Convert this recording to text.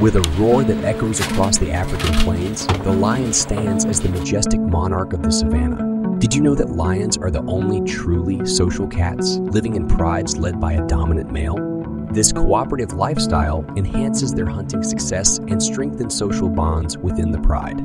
With a roar that echoes across the African plains, the lion stands as the majestic monarch of the savannah. Did you know that lions are the only truly social cats living in prides led by a dominant male? This cooperative lifestyle enhances their hunting success and strengthens social bonds within the pride.